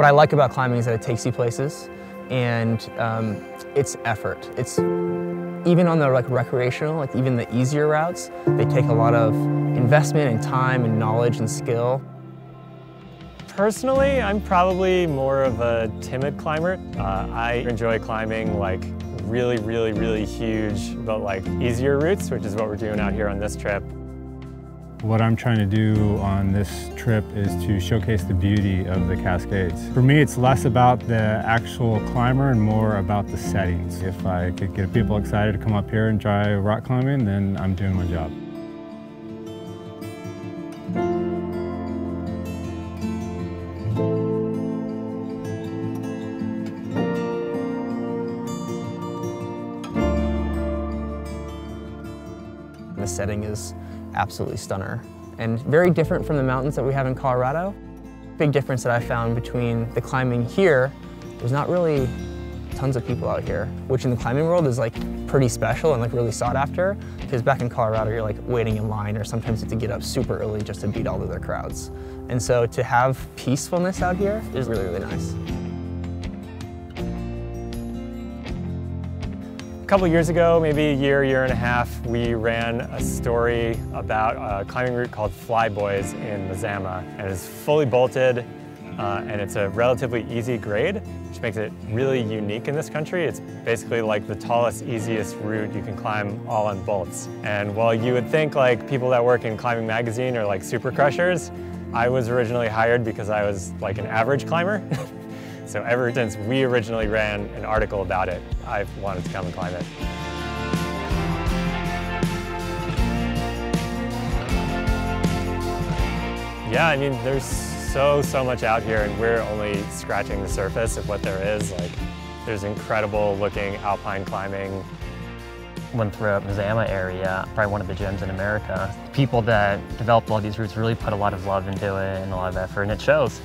What I like about climbing is that it takes you places and um, it's effort. It's even on the like recreational, like even the easier routes, they take a lot of investment and time and knowledge and skill. Personally, I'm probably more of a timid climber. Uh, I enjoy climbing like really, really, really huge, but like easier routes, which is what we're doing out here on this trip. What I'm trying to do on this trip is to showcase the beauty of the Cascades. For me, it's less about the actual climber and more about the settings. If I could get people excited to come up here and try rock climbing, then I'm doing my job. The setting is absolutely stunner and very different from the mountains that we have in Colorado. Big difference that I found between the climbing here, there's not really tons of people out here, which in the climbing world is like pretty special and like really sought after. Because back in Colorado, you're like waiting in line or sometimes you have to get up super early just to beat all of their crowds. And so to have peacefulness out here is really, really nice. Couple years ago, maybe a year, year and a half, we ran a story about a climbing route called Fly Boys in Mazama. And it's fully bolted, uh, and it's a relatively easy grade, which makes it really unique in this country. It's basically like the tallest, easiest route you can climb all on bolts. And while you would think like people that work in Climbing Magazine are like super crushers, I was originally hired because I was like an average climber. So ever since we originally ran an article about it, I've wanted to come and climb it. Yeah, I mean, there's so, so much out here and we're only scratching the surface of what there is. Like, there's incredible looking alpine climbing. Winthrop, Mazama area, probably one of the gyms in America. People that developed all these routes really put a lot of love into it and a lot of effort, and it shows.